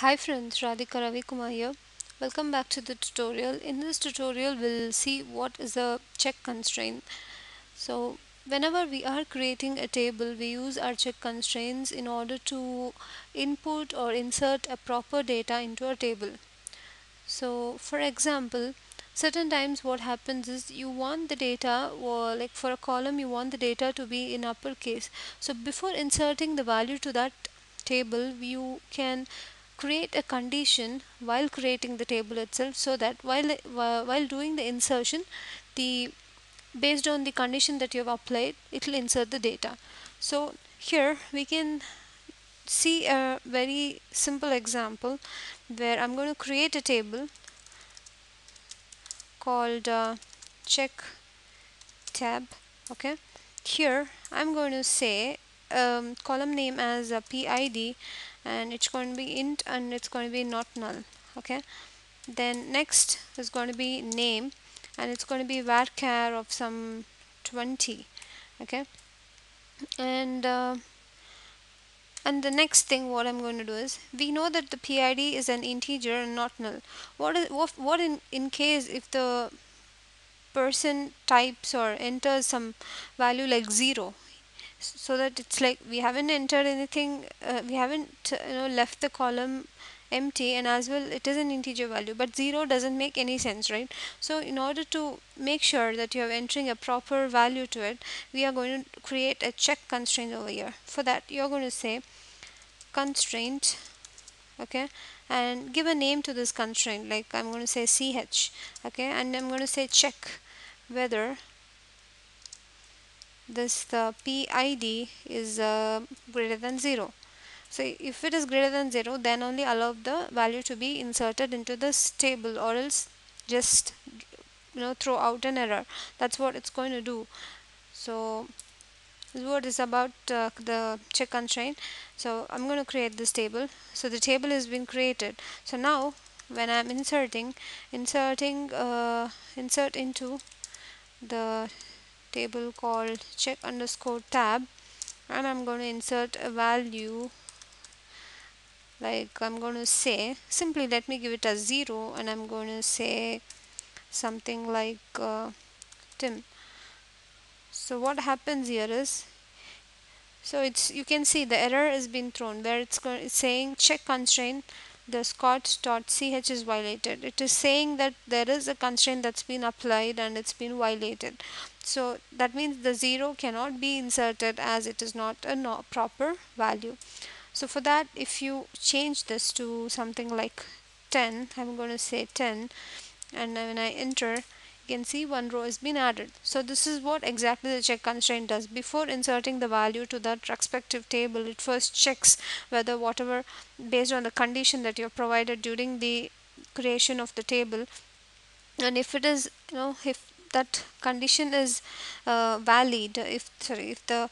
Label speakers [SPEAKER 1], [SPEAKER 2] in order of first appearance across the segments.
[SPEAKER 1] Hi friends, Radhika Ravi Kumar here. Welcome back to the tutorial. In this tutorial, we'll see what is a check constraint. So whenever we are creating a table, we use our check constraints in order to input or insert a proper data into a table. So for example, certain times what happens is you want the data or like for a column you want the data to be in uppercase. So before inserting the value to that table, you can create a condition while creating the table itself so that while while doing the insertion the based on the condition that you have applied it will insert the data. So here we can see a very simple example where I'm going to create a table called uh, check tab okay? Here I'm going to say um, column name as a PID and it's going to be int and it's going to be not null okay? Then next is going to be name and it's going to be varchar of some 20 okay? And uh, and the next thing what I'm going to do is we know that the PID is an integer and not null. What is what, what in in case if the person types or enters some value like 0 so that it's like we haven't entered anything uh, we haven't you know left the column empty and as well it is an integer value but 0 doesn't make any sense right? So in order to make sure that you are entering a proper value to it we are going to create a check constraint over here. For that you're going to say constraint okay and give a name to this constraint like I'm going to say ch okay and I'm going to say check whether this the PID is uh, greater than 0 so if it is greater than 0 then only allow the value to be inserted into this table or else just you know throw out an error. That's what it's going to do. So this word is what is about uh, the check constraint so I'm going to create this table. So the table has been created. So now when I'm inserting inserting uh, insert into the table called check underscore tab and I'm going to insert a value like I'm going to say simply let me give it a 0 and I'm going to say something like uh, Tim. So what happens here is so it's you can see the error has been thrown where it's, it's saying check constraint the scott.ch is violated. It is saying that there is a constraint that's been applied and it's been violated. So that means the 0 cannot be inserted as it is not a no proper value. So for that if you change this to something like 10 I'm going to say 10 and when I enter you can see one row has been added. So this is what exactly the check constraint does. Before inserting the value to that respective table it first checks whether whatever based on the condition that you have provided during the creation of the table and if it is you know if that condition is uh, valid if sorry if the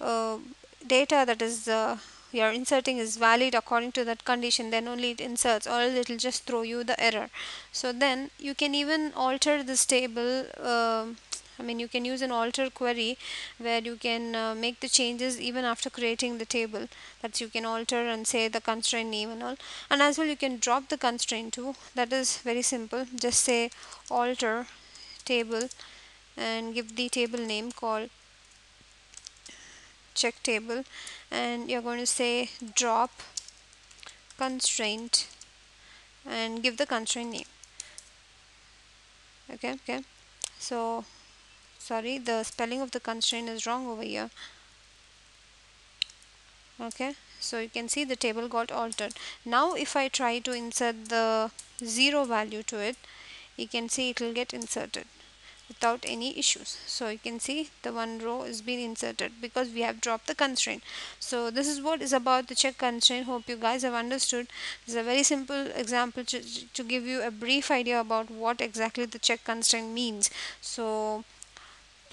[SPEAKER 1] uh, data that is uh, you are inserting is valid according to that condition then only it inserts or it will just throw you the error. So then you can even alter this table uh, I mean you can use an alter query where you can uh, make the changes even after creating the table. That you can alter and say the constraint name and all. And as well you can drop the constraint too. That is very simple. Just say alter table and give the table name called check table and you're going to say drop constraint and give the constraint name. Okay okay. So sorry the spelling of the constraint is wrong over here. Okay so you can see the table got altered. Now if I try to insert the zero value to it you can see it will get inserted without any issues. So you can see the one row is being inserted because we have dropped the constraint. So this is what is about the check constraint. Hope you guys have understood. This is a very simple example to, to give you a brief idea about what exactly the check constraint means. So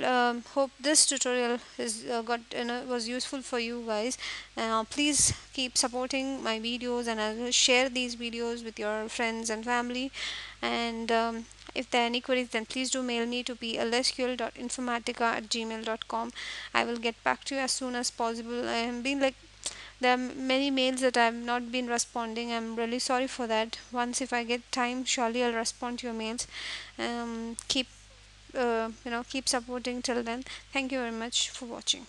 [SPEAKER 1] um, hope this tutorial is uh, got you know, was useful for you guys. Uh, please keep supporting my videos and I'll share these videos with your friends and family. And um, if there are any queries then please do mail me to plsql.informatica at gmail.com I will get back to you as soon as possible I am being like there are many mails that I have not been responding. I'm really sorry for that. Once if I get time, surely I'll respond to your mails. Um, keep uh, you know keep supporting till then. Thank you very much for watching.